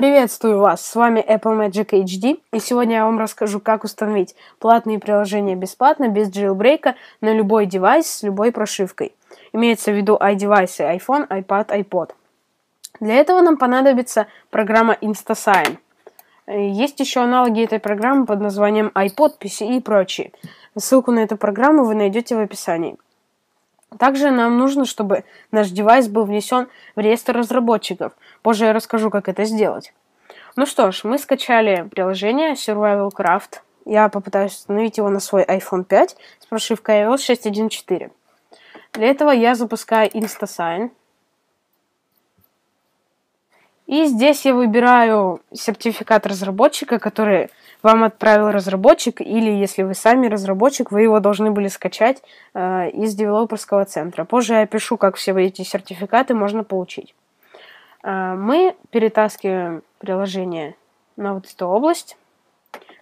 Приветствую вас, с вами Apple Magic HD, и сегодня я вам расскажу, как установить платные приложения бесплатно, без джейлбрейка, на любой девайс с любой прошивкой. Имеется в виду iDevice, iPhone, iPad, iPod. Для этого нам понадобится программа InstaSign. Есть еще аналоги этой программы под названием iPod, PC и прочие. Ссылку на эту программу вы найдете в описании. Также нам нужно, чтобы наш девайс был внесен в реестр разработчиков. Позже я расскажу, как это сделать. Ну что ж, мы скачали приложение Survival Craft. Я попытаюсь установить его на свой iPhone 5 с прошивкой iOS 6.1.4. Для этого я запускаю InstaSign. И здесь я выбираю сертификат разработчика, который вам отправил разработчик, или если вы сами разработчик, вы его должны были скачать э, из девелоперского центра. Позже я опишу, как все эти сертификаты можно получить. Э, мы перетаскиваем приложение на вот эту область.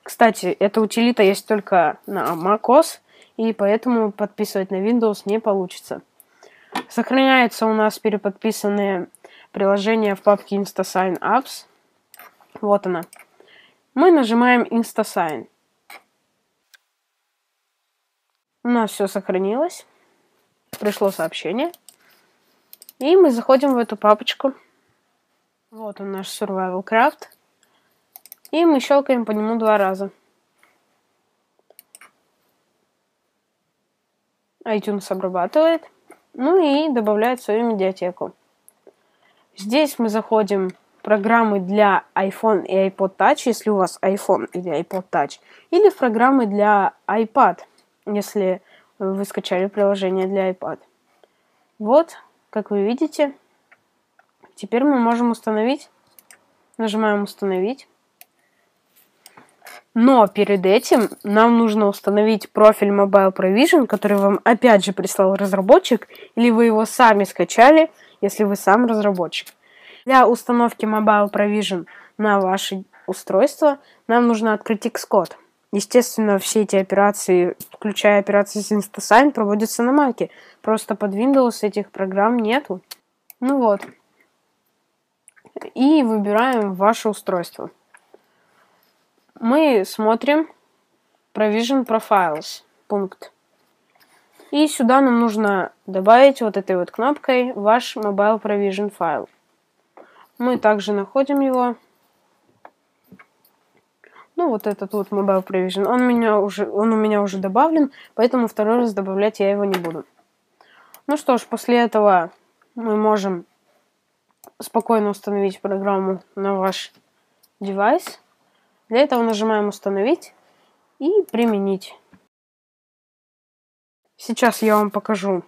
Кстати, эта утилита есть только на macOS, и поэтому подписывать на Windows не получится. Сохраняются у нас переподписанные приложение в папке InstaSign Apps. Вот она. Мы нажимаем InstaSign. У нас все сохранилось. Пришло сообщение. И мы заходим в эту папочку. Вот он наш Survival Craft. И мы щелкаем по нему два раза. iTunes обрабатывает. Ну и добавляет свою медиатеку. Здесь мы заходим программы для iPhone и iPod Touch, если у вас iPhone или iPod Touch, или в программы для iPad, если вы скачали приложение для iPad. Вот, как вы видите, теперь мы можем установить. Нажимаем «Установить». Но перед этим нам нужно установить профиль Mobile Provision, который вам опять же прислал разработчик, или вы его сами скачали – если вы сам разработчик. Для установки Mobile Provision на ваше устройство нам нужно открыть Xcode. Естественно, все эти операции, включая операции с InstaSign, проводятся на Mac. Просто под Windows этих программ нету. Ну вот. И выбираем ваше устройство. Мы смотрим Provision Profiles, пункт. И сюда нам нужно добавить вот этой вот кнопкой ваш Mobile Provision файл. Мы также находим его. Ну, вот этот вот Mobile Provision. Он, меня уже, он у меня уже добавлен, поэтому второй раз добавлять я его не буду. Ну что ж, после этого мы можем спокойно установить программу на ваш девайс. Для этого нажимаем «Установить» и «Применить». Сейчас я вам покажу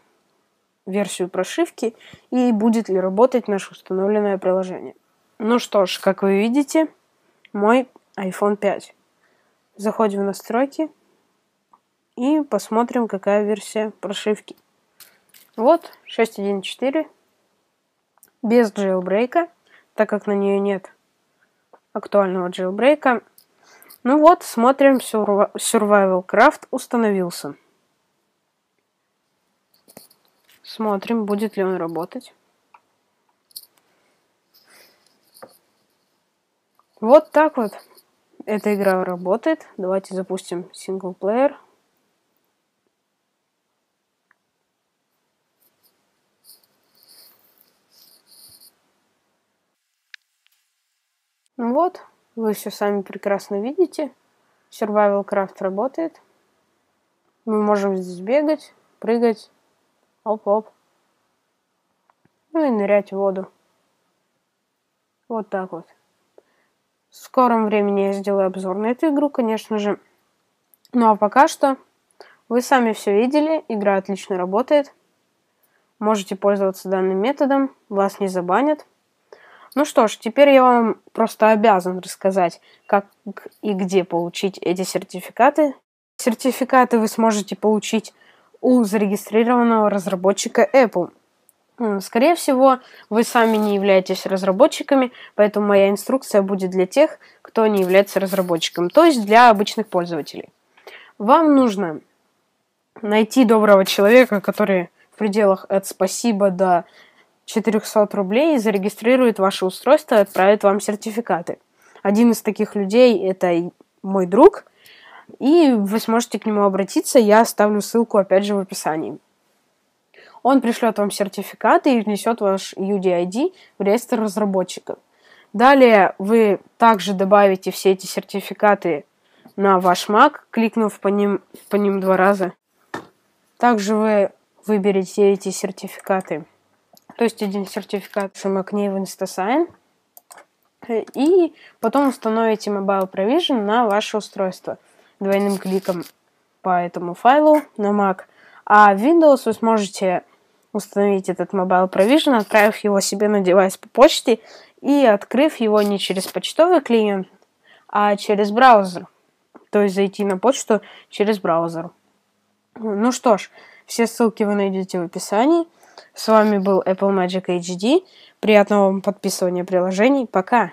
версию прошивки и будет ли работать наше установленное приложение. Ну что ж, как вы видите, мой iPhone 5. Заходим в настройки и посмотрим, какая версия прошивки. Вот 6.1.4 без джейлбрейка, так как на нее нет актуального джейлбрейка. Ну вот, смотрим, Survival Craft установился. Смотрим, будет ли он работать. Вот так вот эта игра работает. Давайте запустим синглплеер. Ну вот, вы все сами прекрасно видите. Survival Craft работает. Мы можем здесь бегать, прыгать, Оп-оп. Ну и нырять в воду. Вот так вот. В скором времени я сделаю обзор на эту игру, конечно же. Ну а пока что вы сами все видели, игра отлично работает. Можете пользоваться данным методом, вас не забанят. Ну что ж, теперь я вам просто обязан рассказать, как и где получить эти сертификаты. Сертификаты вы сможете получить у зарегистрированного разработчика Apple. Скорее всего, вы сами не являетесь разработчиками, поэтому моя инструкция будет для тех, кто не является разработчиком, то есть для обычных пользователей. Вам нужно найти доброго человека, который в пределах от спасибо до 400 рублей, зарегистрирует ваше устройство и отправит вам сертификаты. Один из таких людей – это мой друг, и вы сможете к нему обратиться, я оставлю ссылку опять же в описании. Он пришлет вам сертификаты и внесет ваш UDID в реестр разработчиков. Далее вы также добавите все эти сертификаты на ваш Mac, кликнув по ним, по ним два раза. Также вы выберете эти сертификаты. То есть один сертификат Macnave InstaSign. И потом установите Mobile Provision на ваше устройство двойным кликом по этому файлу на Mac. А в Windows вы сможете установить этот Mobile Provision, отправив его себе на девайс по почте и открыв его не через почтовый клиент, а через браузер. То есть зайти на почту через браузер. Ну что ж, все ссылки вы найдете в описании. С вами был Apple Magic HD. Приятного вам подписывания приложений. Пока!